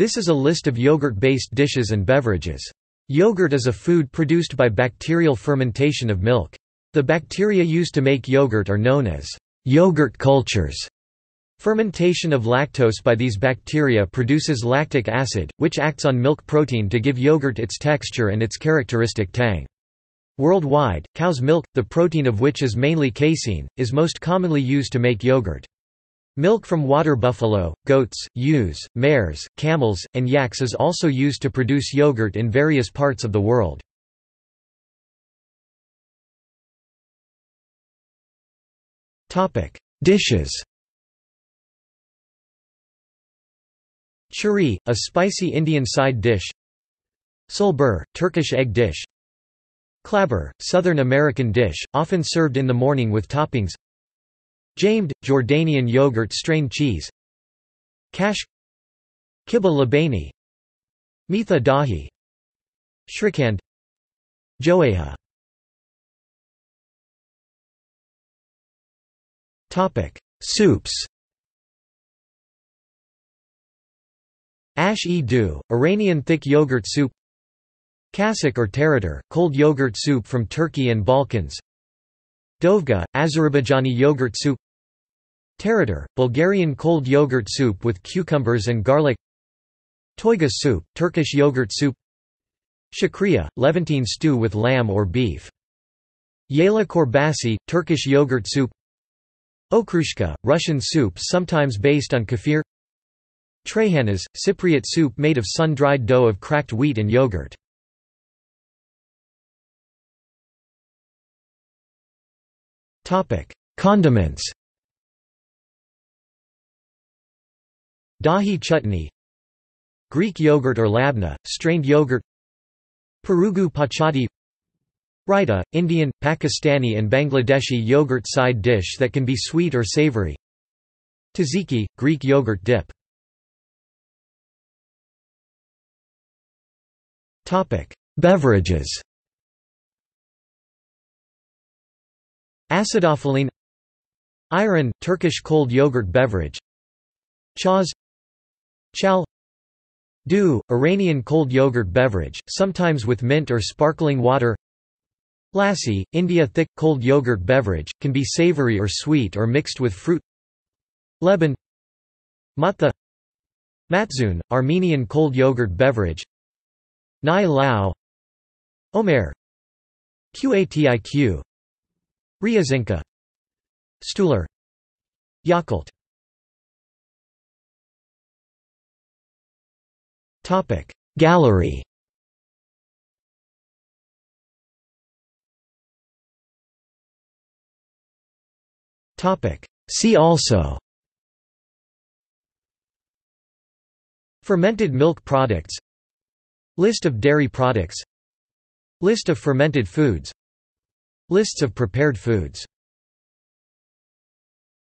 This is a list of yogurt-based dishes and beverages. Yogurt is a food produced by bacterial fermentation of milk. The bacteria used to make yogurt are known as yogurt cultures. Fermentation of lactose by these bacteria produces lactic acid, which acts on milk protein to give yogurt its texture and its characteristic tang. Worldwide, cow's milk, the protein of which is mainly casein, is most commonly used to make yogurt. Milk from water buffalo, goats, ewes, mares, camels, and yaks is also used to produce yogurt in various parts of the world. Dishes. Churi, a spicy Indian side dish. Çılbır, Turkish egg dish. Clabber, Southern American dish, often served in the morning with toppings Jameed, Jordanian yogurt strain cheese. Kash. Kibbeh labanieh. Mitha dahi. Shrikhand. Joeha Topic: Soups. Ash-e-du, Iranian thick yogurt soup. Cacık or tarator, cold yogurt soup from Turkey and Balkans Dovga, Azerbaijani yogurt soup Tarator, Bulgarian cold yogurt soup with cucumbers and garlic Toyga soup, Turkish yogurt soup Shakriyya, Levantine stew with lamb or beef Yayla çorbası, Turkish yogurt soup Okroshka, Russian soup sometimes based on kefir Trahanas, Cypriot soup made of sun-dried dough of cracked wheat and yogurt. Condiments. Dahi chutney. Greek yogurt or labna, strained yogurt. Perugu pachadi. Raita, Indian, Pakistani and Bangladeshi yogurt side dish that can be sweet or savory. Tzatziki, Greek yogurt dip. Beverages Acidophiline Ayran, Turkish cold yogurt beverage Chaz Chal Du, Iranian cold yogurt beverage, sometimes with mint or sparkling water Lassi, India thick, cold yogurt beverage, can be savory or sweet or mixed with fruit Leban Matha Matzoon, Armenian cold yogurt beverage Nai Lao Omer Qatiq Ryazhenka. Stuhler. Yakult. Gallery. Topic. See also. Fermented milk products. List of dairy products. List of fermented foods Lists of prepared foods